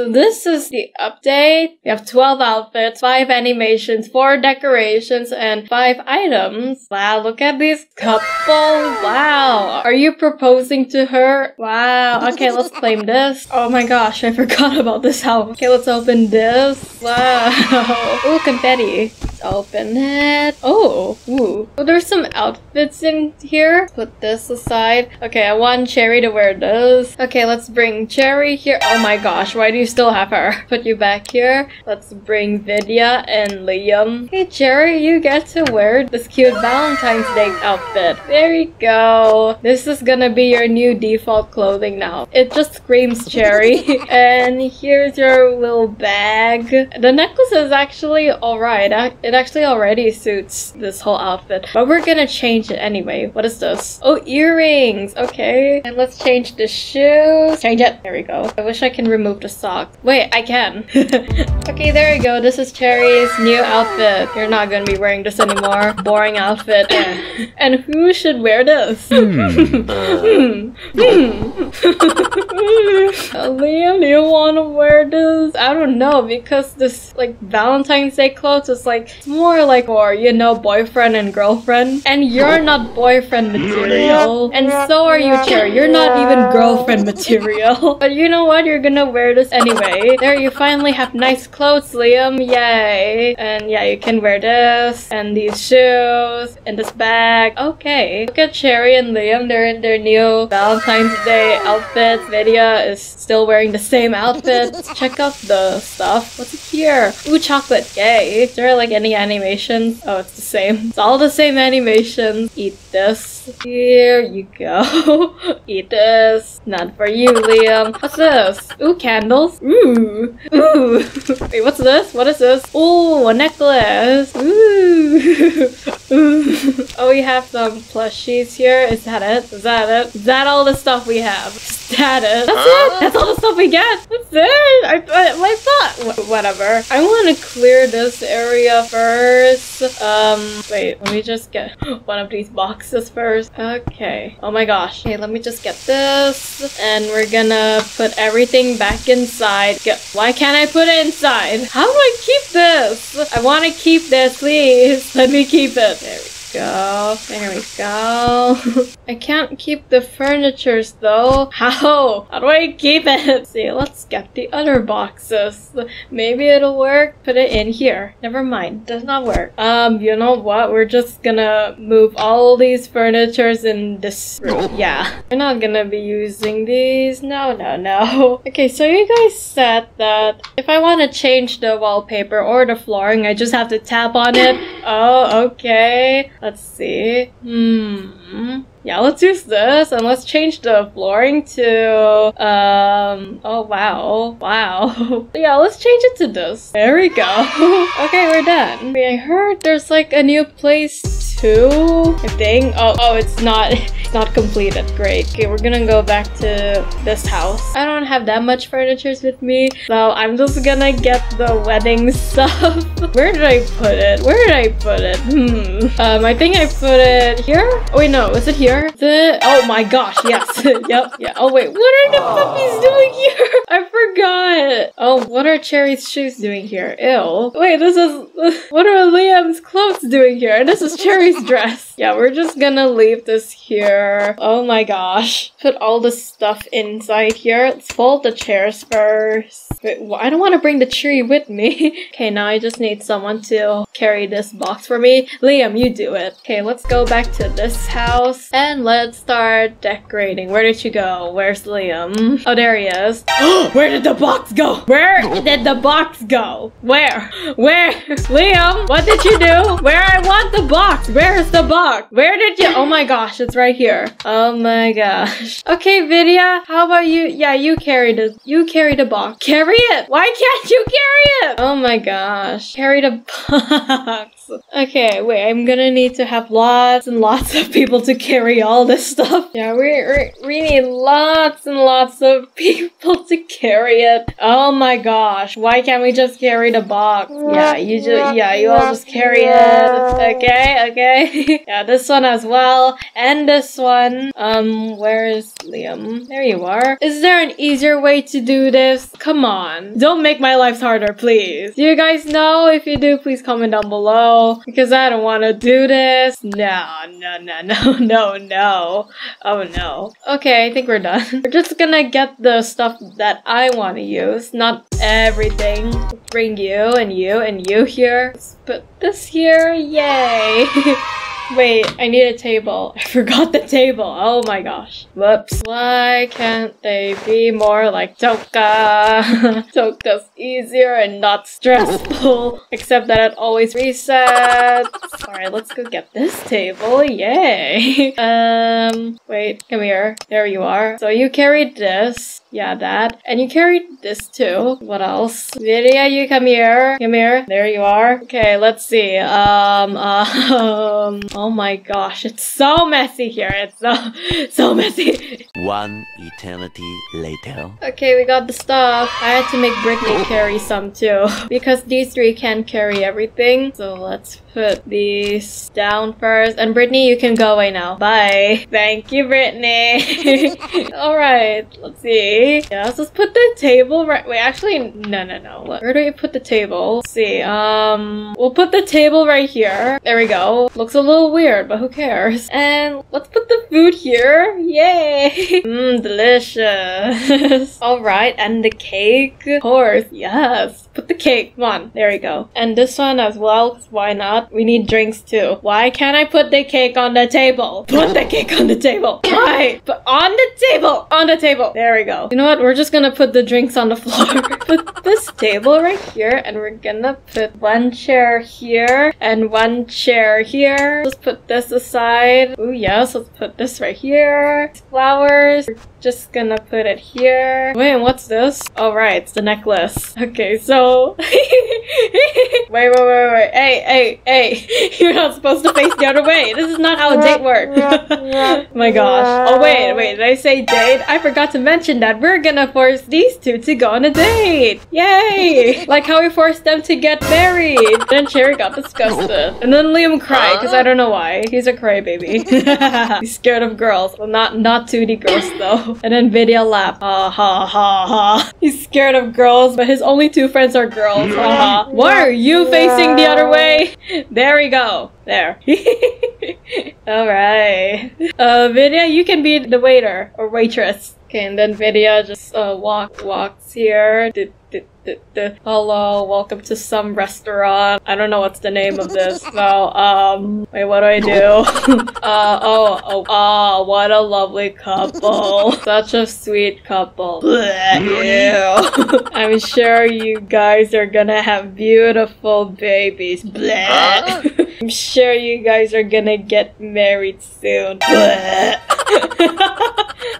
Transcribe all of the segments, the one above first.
So this is the update. We have 12 outfits, 5 animations, 4 decorations, and 5 items. Wow, look at this couple. Wow. Are you proposing to her? Wow. Okay, let's claim this. Oh my gosh, I forgot about this house. Okay, let's open this. Wow. Ooh, confetti. Open it. Oh, ooh. Oh, there's some outfits in here. Put this aside. Okay, I want Cherry to wear this. Okay, let's bring Cherry here. Oh my gosh, why do you still have her? Put you back here. Let's bring Vidya and Liam. Hey, Cherry, you get to wear this cute Valentine's Day outfit. There you go. This is gonna be your new default clothing now. It just screams Cherry. and here's your little bag. The necklace is actually alright. It actually already suits this whole outfit. But we're gonna change it anyway. What is this? Oh, earrings. Okay. And let's change the shoes. Change it. There we go. I wish I can remove the socks. Wait, I can. okay, there you go. This is Cherry's new outfit. You're not gonna be wearing this anymore. Boring outfit. and who should wear this? Hmm. hmm. Liam, do you want to wear this? I don't know because this like Valentine's Day clothes is like more like oh, for you know boyfriend and girlfriend, and you're not boyfriend material, and so are you, Cherry. You're not even girlfriend material. but you know what? You're gonna wear this anyway. There, you finally have nice clothes, Liam. Yay! And yeah, you can wear this and these shoes and this bag. Okay, look at Cherry and Liam. They're in their new Valentine's Day outfits. Vidya is still wearing the same outfit. Check out the stuff. What's here? Ooh, chocolate. Yay. Is there like any animations? Oh, it's the same. It's all the same animations. Eat this. Here you go. Eat this. Not for you, Liam. What's this? Ooh, candles. Ooh. Ooh. Wait, what's this? What is this? Ooh, a necklace. Ooh. Ooh. Oh, we have some plushies here. Is that it? Is that it? Is that all the stuff we have? Is that it? That's it? That's all the stuff we get? That's it? I, I, I thought. Wh whatever. I want to clear this area first. Um, wait, let me just get one of these boxes first. Okay. Oh my gosh. Okay, let me just get this. And we're gonna put everything back inside. Why can't I put it inside? How do I keep this? I want to keep this, please. Let me keep it. There we go. There we go. I can't keep the furnitures though. How? How do I keep it? See, let's get the other boxes. Maybe it'll work. Put it in here. Never mind. Does not work. Um, you know what? We're just gonna move all these furnitures in this room. Yeah. We're not gonna be using these. No, no, no. Okay, so you guys said that if I want to change the wallpaper or the flooring, I just have to tap on it. Oh, okay. Let's see. Hmm. Yeah, let's use this and let's change the flooring to, um, oh wow, wow. yeah, let's change it to this. There we go. okay, we're done. I heard there's like a new place too, I think. Oh, oh, it's not, it's not completed. Great. Okay, we're gonna go back to this house. I don't have that much furniture with me, so I'm just gonna get the wedding stuff. Where did I put it? Where did I put it? Hmm. Um, I think I put it here? Oh wait, no, is it here? The oh my gosh, yes. yep, yeah. Oh wait, what are the puppies doing here? I forgot. Oh, what are Cherry's shoes doing here? Ew. Wait, this is what are Liam's clothes doing here? This is Cherry's dress. Yeah, we're just gonna leave this here. Oh my gosh. Put all the stuff inside here. Let's fold the chairs first. Wait, I don't want to bring the tree with me. okay, now I just need someone to carry this box for me. Liam, you do it. Okay, let's go back to this house. And let's start decorating. Where did you go? Where's Liam? Oh, there he is. Where did the box go? Where did the box go? Where? Where? Liam, what did you do? Where I want the box? Where's the box? Where did you? Oh my gosh, it's right here. Oh my gosh. Okay, Vidya, how about you? Yeah, you carry the, you carry the box. Carry it. Why can't you carry it? Oh my gosh. Carry the box. Okay, wait, I'm gonna need to have lots and lots of people to carry carry all this stuff. Yeah, we, we, we need lots and lots of people to carry it. Oh my gosh, why can't we just carry the box? Yeah, you just, yeah, you all just carry it. Okay, okay. yeah, Yeah, this one as well. And this one. Um, where is Liam? There you are. Is there an easier way to do this? Come on. Don't make my life harder, please. Do you guys know? If you do, please comment down below. Because I don't want to do this. No, no, no, no, no, no. Oh no. Okay, I think we're done. we're just gonna get the stuff that I want to use. Not everything. Bring you and you and you here. Let's put this here. Yay. Wait, I need a table. I forgot the table. Oh my gosh. Whoops. Why can't they be more like Toca? Toca's easier and not stressful. Except that it always resets. Alright, let's go get this table. Yay. um, wait, come here. There you are. So you carried this. Yeah, that. And you carried this too. What else? Vidya, you come here. Come here. There you are. Okay, let's see. Um, um, oh my gosh, it's so messy here. It's so, so messy. One eternity later. Okay, we got the stuff. I had to make Brittany carry some too. Because these three can't carry everything. So let's put these down first. And Brittany, you can go away now. Bye. Thank you, Brittany. Alright, let's see. Yeah, let's just put the table right- wait, actually, no, no, no. Where do we put the table? Let's see, um, we'll put the table right here. There we go. Looks a little weird, but who cares? And let's put the food here. Yay! Mmm, delicious. Alright, and the cake? Of course, yes. Put the cake. Come on. There we go. And this one as well, why not? We need drinks too. Why can't I put the cake on the table? Put the cake on the table. Why? Put on the table. On the table. There we go. You know what? We're just gonna put the drinks on the floor. put this table right here, and we're gonna put one chair here and one chair here. Let's put this aside. Ooh, yes. Let's put this right here. Flowers. We're just gonna put it here. Wait, what's this? Oh, right. It's the necklace. Okay, so. wait, wait, wait, wait. Hey, hey, hey. You're not supposed to face the other way. This is not how a date works. My gosh. Oh, wait, wait. Did I say date? I forgot to mention that we're gonna force these two to go on a date. Yay! like how we forced them to get married. Then Cherry got disgusted. And then Liam cried because I don't know why. He's a crybaby. He's scared of girls. Well, not not 2D girls though. And then Vidya laughed. Ha ha ha ha. He's scared of girls, but his only two friends are girls. Ha ha. Why are you facing the other way? There we go. There. Alright. Uh, Vidya, you can be the waiter or waitress. Okay, and then Vidya just uh, walk walks here. Du- du. Hello, welcome to some restaurant. I don't know what's the name of this. No, um, wait, what do I do? uh, oh, oh, oh, what a lovely couple. Such a sweet couple. Ew. I'm sure you guys are gonna have beautiful babies. I'm sure you guys are gonna get married soon.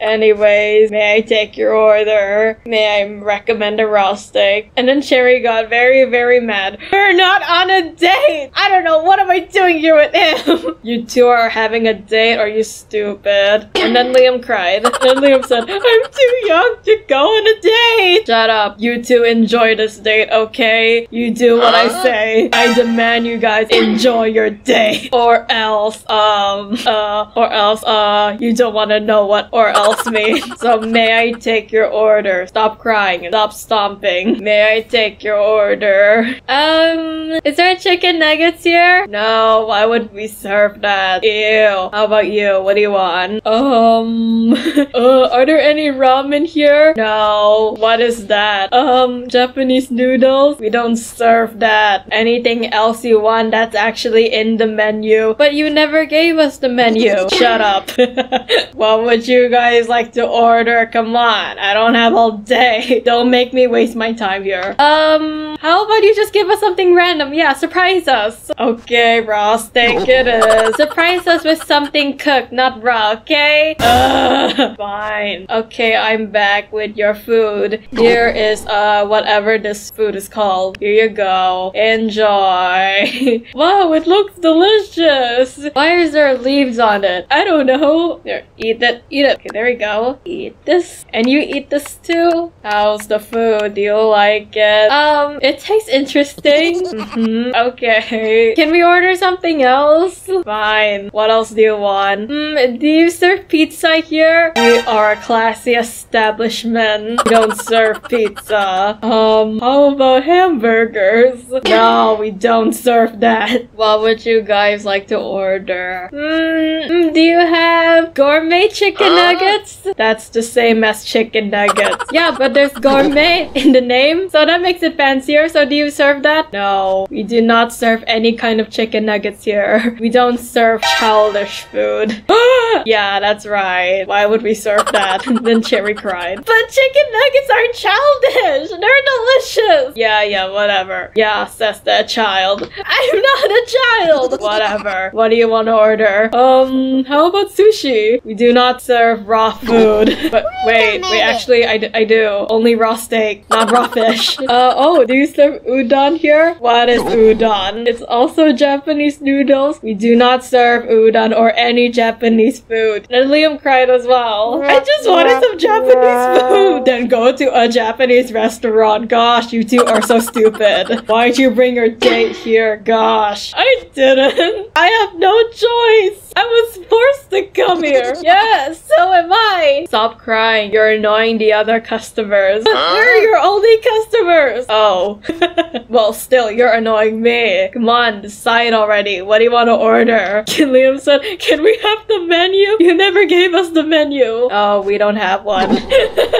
Anyways, may I take your order? May I recommend a raw steak? And then Cherry got very, very mad. We're not on a date! I don't know, what am I doing here with him? you two are having a date, are you stupid? And then Liam cried. And then Liam said, I'm too young to go on a date! Shut up. You two enjoy this date, okay? You do what I say. I demand you guys enjoy your day Or else, um, uh, or else, uh, you don't want to know what or else means. So may I take your order? Stop crying stop stomping. May I take your order? Um, is there chicken nuggets here? No, why would we serve that? Ew. How about you? What do you want? Um, uh, are there any ramen here? No. What is that? Um, Japanese noodles? We don't serve that. Anything else you want that's actually in the menu. But you never gave us the menu. Shut up. what would you guys like to order? Come on. I don't have all day. Don't make me waste my time here. Um, how about you just give us something random? Yeah, surprise us. Okay, Ross, thank it is. Surprise us with something cooked, not raw, okay? Ugh, fine. Okay, I'm back with your food. Here is, uh, whatever this food is called. Here you go. Enjoy. wow, it looks delicious. Why is there leaves on it? I don't know. There, eat it. Eat it. Okay, there we go. Eat this. And you eat this too? How's the food? Do you like it? Um, it tastes interesting. Mhm. Okay. Can we order something else? Fine. What else do you want? Hmm, do you serve pizza here? We are a classy establishment. We don't serve pizza. Um, how about hamburgers? No, we don't serve that. What would you guys like to order? Hmm, do you have gourmet chicken nuggets? That's the same as chicken nuggets. Yeah, but there's gourmet in the name, so that makes it fancier. So do you serve that? No, we do not serve any kind of chicken nuggets here. We don't serve childish food. yeah, that's right. Why would we serve that? then Cherry cried. But chicken nuggets are childish. They're delicious. Yeah, yeah, whatever. Yeah, says the child. I'm not a child. whatever. What do you want to order? Um, how about sushi? We do not serve raw food. but wait, wait, actually, I, d- I do. Only raw steak, not raw fish. Uh, oh, do you serve udon here? What is udon? It's also Japanese noodles. We do not serve udon or any Japanese food. And Liam cried as well. I just wanted some Japanese food. Then go to a Japanese restaurant. Gosh, you two are so stupid. Why'd you bring your date here? Gosh, I didn't. I have no choice. I was forced to come here. Yes, so am I. Stop crying. You're annoying the other customers. We're your only customers. Oh. well, still, you're annoying me. Come on, decide already. What do you want to order? Liam said, Can we have the menu? You never gave us the menu. Oh, we don't have one.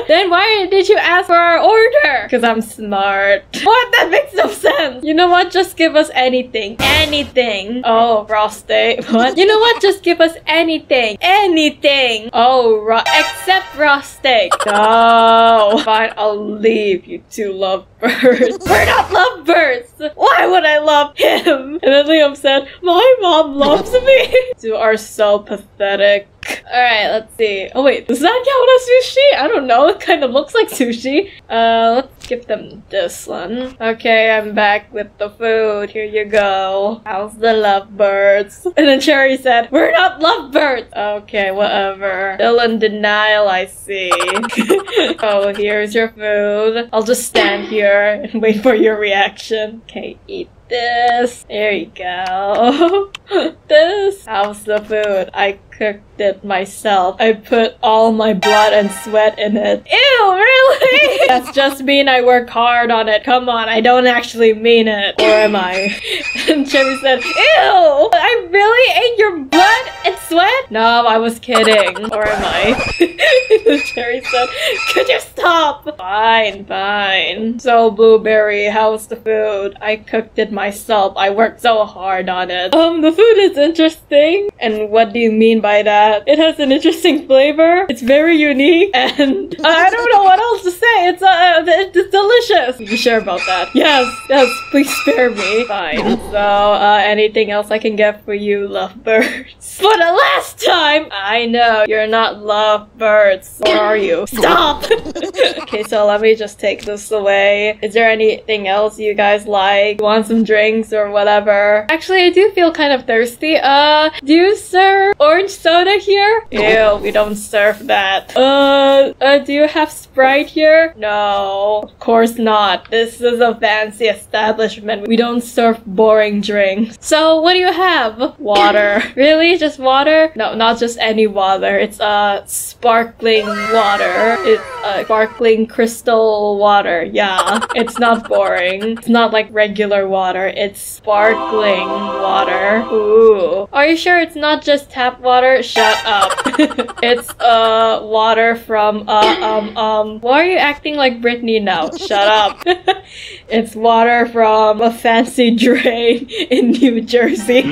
Then why did you ask for our order? Because I'm smart. What? That makes no sense. You know what? Just give us anything. Anything. Oh, raw steak. What? You know what? Just give us anything. Anything. Oh, raw. Except raw steak. No. Fine, I'll leave. You two lovebirds. We're not lovebirds. Why would I love him? And then Liam said, My mom loves me. you are so pathetic. Alright, let's see. Oh wait, does that count as sushi? I don't know. It kind of looks like sushi. Uh, let's give them this one. Okay, I'm back with the food. Here you go. How's the lovebirds? And then Cherry said, We're not lovebirds! Okay, whatever. Still in denial, I see. oh, here's your food. I'll just stand here and wait for your reaction. Okay, eat this. There you go. this. How's the food? I cooked it myself. I put all my blood and sweat in it. Ew, really? That's just mean I work hard on it. Come on, I don't actually mean it. Or am I? and Cherry said, Ew! I really ate your blood and sweat? No, I was kidding. Or am I? Cherry said, Could you stop? Fine, fine. So, Blueberry, how's the food? I cooked it myself. I worked so hard on it. Um, the food is interesting. And what do you mean by that? It has an interesting flavor. It's very unique. And I don't know what else to say. It's, uh, it's delicious. You sure about that? Yes, yes, please spare me. Fine. So, uh, anything else I can get for you, lovebirds? For the last time! I know, you're not lovebirds. Or are you? Stop! okay, so let me just take this away. Is there anything else you guys like? Want some drinks or whatever? Actually, I do feel kind of thirsty. Uh, do you serve orange soda here? Ew, we don't serve that. Uh, uh, do you have Sprite here? No, of course not. This is a fancy establishment. We don't serve boring drinks. So, what do you have? Water. really? Just water? No, not just any water. It's uh sparkling water. It's uh, sparkling crystal water. Yeah, it's not boring. It's not like regular water. It's sparkling water. Ooh. Are you sure it's not just tap water? Shut up. it's uh water from uh um um. Why are you acting like Britney now? Shut up. it's water from a fancy drain in New Jersey.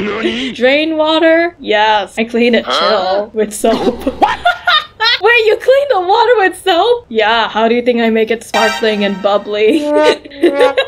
drain water? Yes. I clean it chill with soap. Wait, you clean the water with soap? Yeah, how do you think I make it sparkling and bubbly? uh,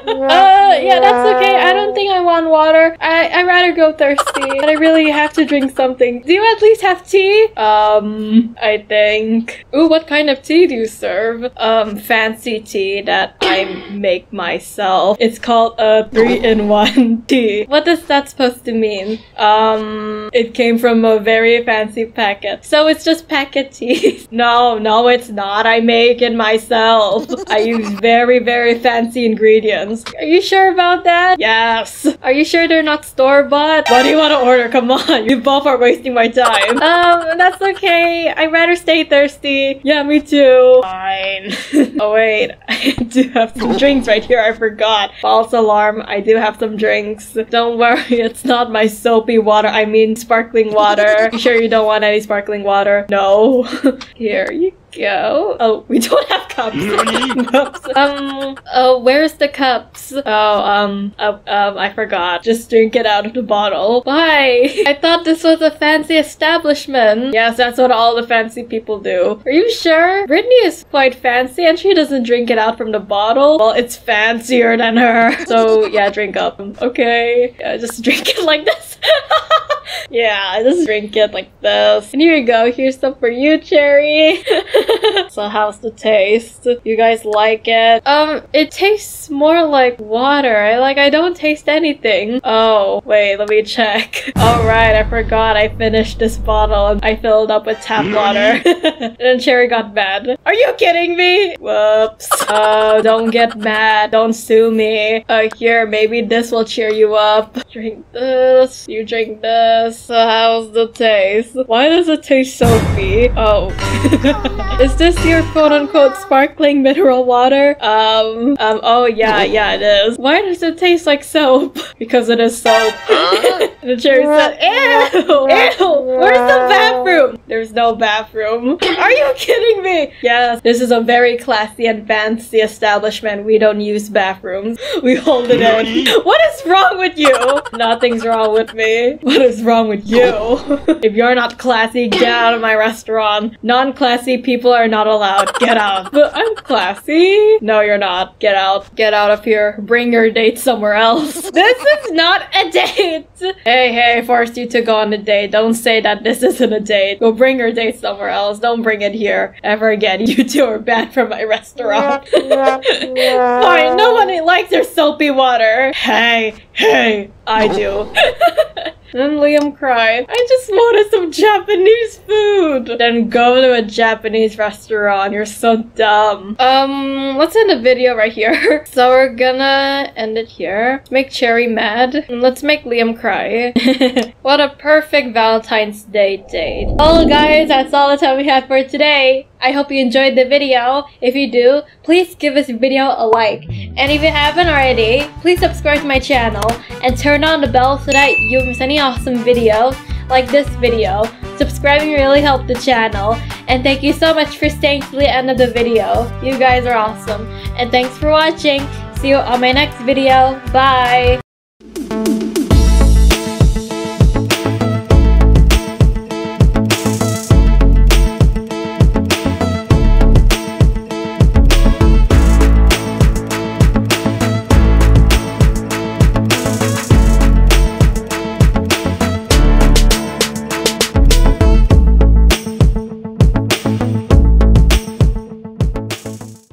yeah, that's okay. I don't think I want water. I I rather go thirsty, but I really have to drink something. Do you at least have tea? Um, I think. Ooh, what kind of tea do you serve? Um, fancy tea that I make myself. It's called a three-in-one tea. What is that supposed to mean? Um, it came from a very fancy packet. So it's just packet tea. no, no, it's not. I make it myself. I use very, very fancy ingredients. Are you sure about that? Yes. Are you sure they're not store-bought? What do you want to order? Come on. You both are wasting my time. Um, that's okay. I'd rather stay thirsty. Yeah, me too. Fine. oh wait, I do have some drinks right here. I forgot. False alarm. I do have some drinks. Don't worry. It's not my soapy water. I mean sparkling water. You sure you don't want any sparkling water? No. Here you go. Oh, we don't have cups. Um, oh, where's the cups? Oh, um, uh, um, I forgot. Just drink it out of the bottle. Why? I thought this was a fancy establishment. Yes, that's what all the fancy people do. Are you sure? Brittany is quite fancy and she doesn't drink it out from the bottle. Well, it's fancier than her. So, yeah, drink up. Okay. Yeah, just drink it like this. yeah, just drink it like this. And here you go. Here's some for you, Cherry. so how's the taste? You guys like it? Um, it tastes more like water. I like I don't taste anything. Oh, wait, let me check. Alright, I forgot I finished this bottle and I filled up with tap water. and then Cherry got mad. Are you kidding me? Whoops. Oh, don't get mad. Don't sue me. Uh, here, maybe this will cheer you up. Drink this. You drink this. So how's the taste? Why does it taste soapy? Oh. Is this your quote unquote sparkling mineral water? Um, um, oh yeah, yeah it is. Why does it taste like soap? Because it is soap. the cherry said, ew, ew, where's the bathroom? There's no bathroom. Are you kidding me? Yes, this is a very classy and fancy establishment. We don't use bathrooms. We hold it in. What is wrong with you? Nothing's wrong with me. What is wrong with you? if you're not classy, get out of my restaurant. Non-classy people are not allowed. Get out. But I'm classy. No, you're not. Get out. Get out of here. Bring your date somewhere else. this is not a date. Hey, hey, forced you to go on a date. Don't say that this isn't a date. Go bring your date somewhere else. Don't bring it here. Ever again. You two are banned from my restaurant. Fine, no one likes your soapy water. Hey, hey, I do. Then Liam cried, I just wanted some Japanese food. Then go to a Japanese restaurant. You're so dumb. Um, let's end the video right here. so we're gonna end it here. Make Cherry mad. And let's make Liam cry. what a perfect Valentine's Day date. Well guys, that's all the time we have for today. I hope you enjoyed the video. If you do, please give this video a like. And if you haven't already, please subscribe to my channel and turn on the bell so that you don't miss awesome videos like this video. Subscribing really helped the channel. And thank you so much for staying to the end of the video. You guys are awesome. And thanks for watching. See you on my next video. Bye!